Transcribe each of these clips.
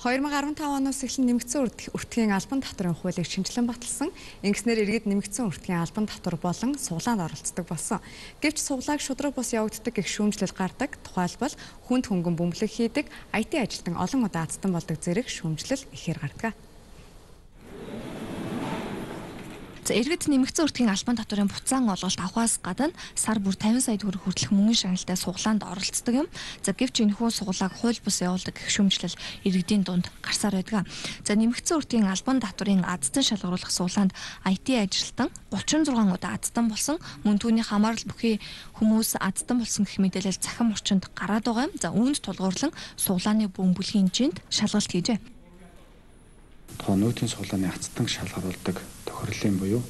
2015 оноос эхлэн нэмэгдсэн үртгийн албан татварын хуулийг шинжилэн баталсан. Ингэснээр иргэд нэмэгдсэн үртгийн албан татвар болон суглаанд оролцдог болсон. Гэвч суглааг шудраг бус явагддаг гэх шүүмжлэл гардаг. Тухайлбал хүнд хөнгөн бөмбөлөг хийдэг, IT ажилтан олон удаа азтан болдог зэрэг шүүмжлэл ихээр гардаг. За иргэд нэмэгдсэн өртгийн албан татварын буцаан олголт авахаас гадна сар бүр 50 сая төгрөг хүртэлх мөнгөний шагналтай суглаанд оролцдог юм. За гэвч энэхүү суглааг хууль бус явуулдаг гэх шүүмжлэл иргэдийн дунд гарсаар байдаг. За нэмэгдсэн өртгийн албан татварын азтан шалгаруулах суглаанд IT ажилтан 36 удаа азтан болсон. Мөн түүний хамаарал бүхий хүмүүс азтан болсон гэх мэдээлэл захин орчинд гараад байгаа юм. За үүнд тулгуурлан суглааны бөмбөлгийн хэмжээнд шалгалт хийжээ. Тухайн нөөтийн суглааны азтан шалгаруулдаг тохирлын буюу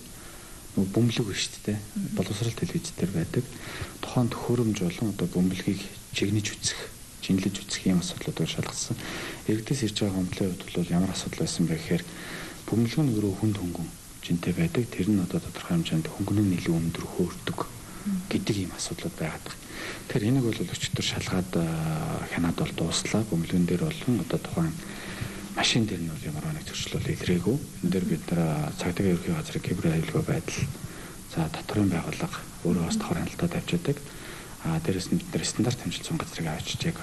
бөмбөлөг шүү дээ. Боловсрал телевиз дээр байдаг. Тухайн төхөөрөмж болон одоо бөмбөлгийг чигнэж үцэх, жинлэж үцэх юм асуудлуудаар шалгасан. Иргэдээс ирж байгаа гомдлын хувьд бол ямар асуудал байсан бэ гэхээр бөмбөлөг нь өөрөө хүнд хөнгөн жинтэй байдаг. Тэр нь одоо тодорхой хэмжээнд хөнгөн нь илүү өндөр хөөрдөг гэдэг ийм асуудлууд байгаад байна. Тэгэхээр энийг бол өчтөр шалгаад хянаад бол дууслаа. Бөмбөлгөн дээр болон одоо тухайн машин дээр нь бол ямар бол илрээгүй. Энэ дээр бид нэр цагдаагийн ерхий газрын кибер аюулгүй байдал за татварын байгууллага өөрөө бас давхар хяналтаа тавьчихдаг. А дээрэс нь бид нэр стандарт хэмжилсэн газрыг авчиж яг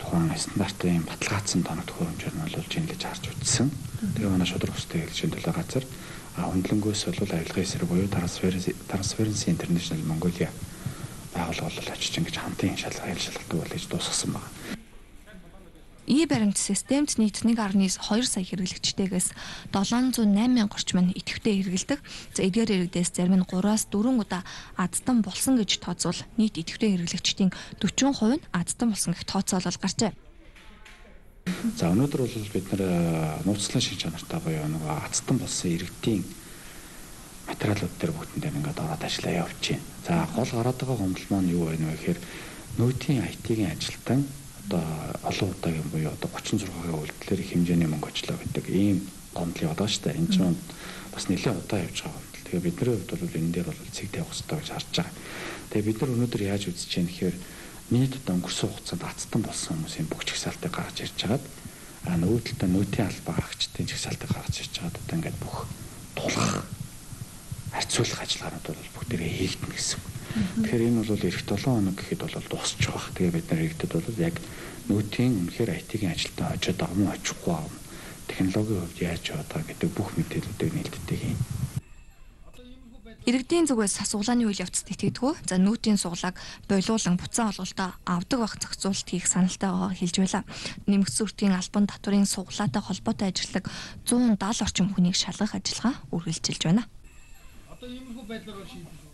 тухайн стандартын баталгаажсан тоног төхөөрөмжөөр нь бол жинлэж харж үтсэн. Тэгээ манай шудраг хөстэй хэлшин төлөө газар а хөндлөнгөөс бол авилгын эсрэг буюу Transparency International Mongolia байгууллага бол очиж ингэж хамтын шалгал шалгалт бол гэж дуусгасан байна. И баримт системд нийт 1.2 сая хэрэглэгчтэйгээс 708 мянга орчим нь идэвхтэй хэрэгэлдэг. За эдгээр иргэдээс зарим нь 3-аас 4 удаа адтан болсон гэж тооцвол нийт идэвхтэй хэрэглэгчдийн 40% нь адтан болсон гэх тооцоолол гарчээ. За өнөөдөр бол бид нэр нууцлан шин чанартай буюу нөгөө азтан болсон иргэдийн материалууд дээр бүгдэндээ ингээд ороод ажиллаа явж байна. За гол гараад байгаа гомдол маань юу байна вэ гэхээр нөөтийн IT-ийн ажилтан одоо олон удаагийн буюу одоо 36-гийн үйлдэлээр их хэмжээний мөнгө очлоо гэдэг ийм байгаа шүү дээ. Энэ чинь бас нэлээд удаа явж байгаа гомдол. Тэгээ бидний хувьд бол энэ дээр бол цэг тавих хэрэгтэй гэж харж байгаа. Тэгээ бид нар өнөөдөр яаж үзэж байна гэхээр нийт одоо өнгөрсөн хугацаанд ацтан болсон хүмүүсийн бүх чагсаалтыг гаргаж ирж хагаад а нөгөөдөлтөө нөөтийн албаа гаргачдын чагсаалтыг гаргаж ирж хагаад одоо ингээд бүх тулах харьцуулах ажиллагаанууд бол бүгдээрээ хийгдэнэ гэсэн. Тэгэхээр энэ бол эх 7 хоног гэхэд бол дуусчих واخ. Тэгээ бид нар иргэдэд бол яг нөөтийн үнэхээр IT-ийн ажилтан очиод байгаа мó очихгүй байгаа мó технологийн хувьд яаж яваад байгаа гэдэг бүх мэдээллүүдийг нээлттэй хийн. Иргэдийн зүгээс суглааны үйл явцад итгэдэггүй. За нүүтийн суглааг болиулан буцаан олголтоо авдаг байх зохицуулт хийх саналтай байгаа хэлж байла. Нэмэгдсэн үртгийн албан татварын суглаатай холбоотой ажилладаг 170 орчим хүнийг шалгах ажиллагаа үргэлжилж байна. Одоо иймэрхүү байдлаар шийдэл